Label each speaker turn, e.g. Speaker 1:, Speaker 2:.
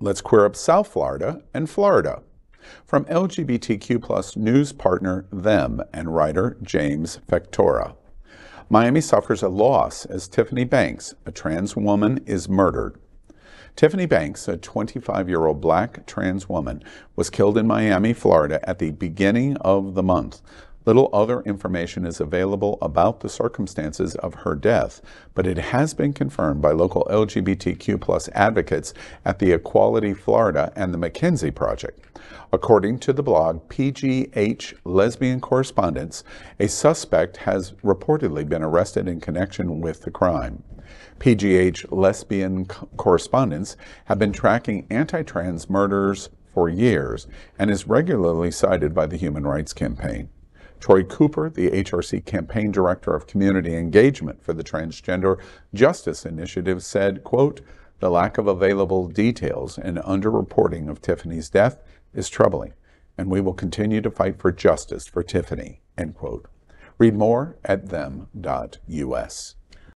Speaker 1: Let's queer up South Florida and Florida. From LGBTQ plus news partner Them and writer James Factora. Miami suffers a loss as Tiffany Banks, a trans woman, is murdered. Tiffany Banks, a 25 year old black trans woman, was killed in Miami, Florida at the beginning of the month. Little other information is available about the circumstances of her death, but it has been confirmed by local LGBTQ advocates at the Equality Florida and the McKenzie Project. According to the blog PGH Lesbian Correspondents, a suspect has reportedly been arrested in connection with the crime. PGH Lesbian Correspondents have been tracking anti-trans murders for years and is regularly cited by the Human Rights Campaign. Tori Cooper, the HRC campaign director of community engagement for the Transgender Justice Initiative, said, quote, the lack of available details and underreporting of Tiffany's death is troubling, and we will continue to fight for justice for Tiffany, end quote. Read more at them.us.